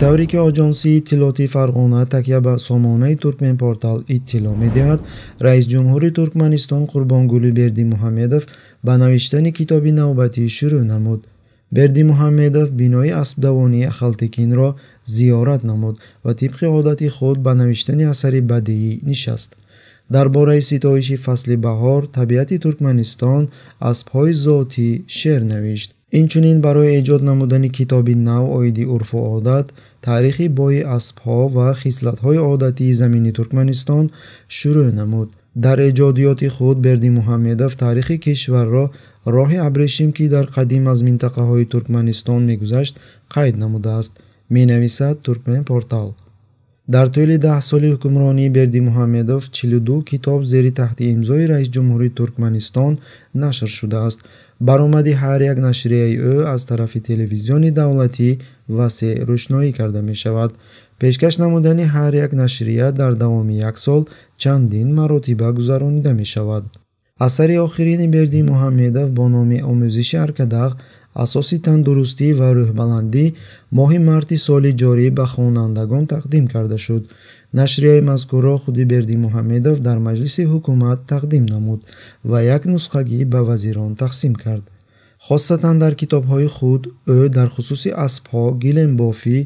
тавре ки оҷонсии иттилоъоти фарғона такя ба сомонаи туркменпортал иттилоъ медиҳад раисҷумҳури туркманистон қурбонгулӣ бердимуҳаммедов ба навиштани китоби навбатӣ шурӯъ намуд. Бердимуҳаммедов бинои аспдавонии ахалтекинро зиёрат намуд ва тибқи одати худ ба навиштани асари бадиӣ нишаст. Дар бораи ситоиши фасли баҳор табиати туркманистон аспҳои зотӣ шеър навишт инчунин барои эҷод намудани китоби нав оиди урфу одат таърихи бои аспҳо ва хислатҳои одатии замини туркманистон шурӯъ намуд. Дар эҷодиёти худ бердимуҳаммедов таърихи кишварро роҳи абрешим ки дар қадим аз минтақаҳои туркманистон мегузашт қайд намудааст? Менависад туркмен портал дар тӯли даҳ соли ҳукмронии бердимуҳаммедов чилду китоб зери таҳти имзои раисҷумҳурии туркманистон нашр шудааст. Баромади ҳар як нашрияи ӯ аз тарафи телевизиони давлатӣ васеъ рӯшноӣ карда мешавад. Пешкаш намудани ҳар як нашрия дар давоми як сол чандин маротиба гузаронида мешавад. Асари охирини бердимуҳаммедов бо номи омӯзиши аркадағ асоси тандурустӣ ва рӯҳбаландӣ моҳи марти соли ҷорӣ ба хонандагон тақдим карда шуд. Нашрияи мазкурро худи бердимуҳаммедов дар маҷлиси ҳукумат тақдим намуд ва як нусхагӣ ба вазирон тақсим кард. Хосатан дар китобҳои худ ӯ дар хусуси аспҳо гиленбофӣ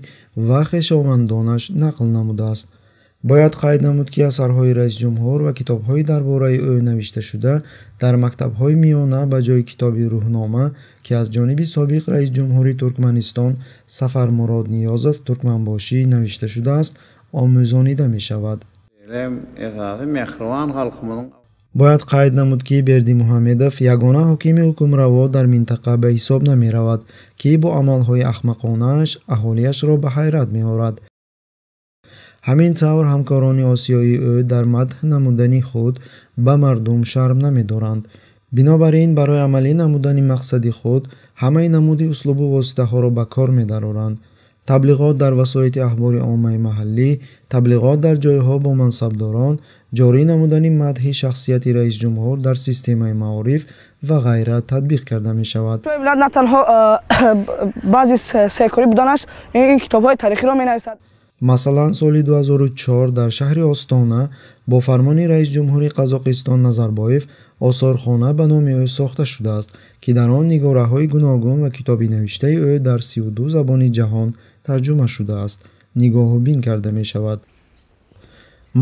ва хешовандонаш нақл намудааст бояд қайд намуд ки асарҳои раисҷумҳур ва китобҳои дар бораи ӯ навишташуда дар мактабҳои миёна ба ҷои китоби рӯҳнома ки аз ҷониби собиқ раисҷумҳури туркманистон сафармурод ниёзов туркманбошӣ навишта шудааст омӯзонида мешавад. Бояд қайд намуд ки бердимуҳаммедов ягона ҳокими ҳукмраво дар минтақа ба ҳисоб намеравад ки бо амалҳои ахмақонааш аҳолиашро ба ҳайрат меорад ҳамин тавр ҳамкорони осиёи ӯ дар мадҳ намудани худ ба мардум шарм намедоранд бинобар ин барои амалӣ намудани мақсади худ ҳамаи намуди услубу воситаҳоро ба кор медароранд таблиғот дар васоити ахбори оммаи маҳаллӣ таблиғот дар ҷойҳо бо мансабдорон ҷорӣ намудани мадҳи шахсияти раисҷумҳур дар системаи маориф ва ғайра татбиқ карда мешавад на танҳо баъзи секорӣ буданаш ин китобҳои таърихиро менависад масалан соли 2004 дар шаҳри остона бо фармони раисҷумҳури қазоқистон назарбоев осорхона ба номи ӯ сохта шудааст ки дар он нигораҳои гуногун ва китоби навиштаи ӯ дар 32 забони ҷаҳон тарҷума шудааст нигоҳубин карда мешавад.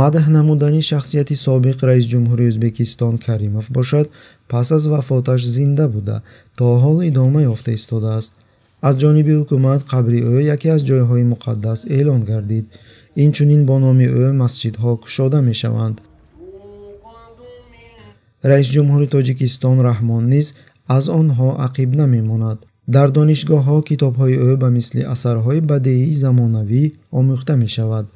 Мадаҳ намудани шахсияти собиқ раисҷумҳури ӯзбекистон каримов бошад пас аз вафоташ зинда буда то ҳол идома ёфта истодааст аз ҷониби ҳукумат қабри ӯ яке аз ҷойҳои муқаддас эълон гардид. Инчунин бо номи ӯ масҷидҳо кушода мешаванд. Раисҷумҳури тоҷикистон раҳмон низ аз онҳо ақиб намемонад. Дар донишгоҳҳо китобҳои ӯ ба мисли асарҳои бадеии замонавӣ омӯхта мешавад